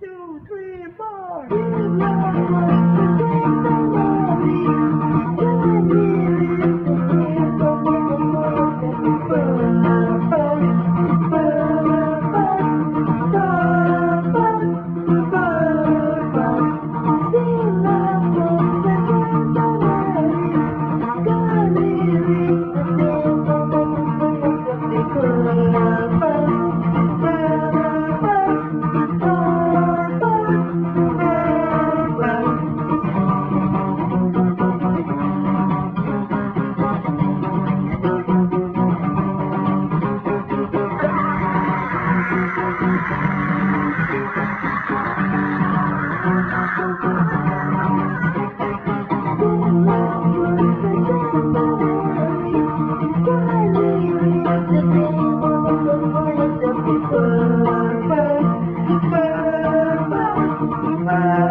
two, three, four. Bye.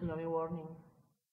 tsunami warning.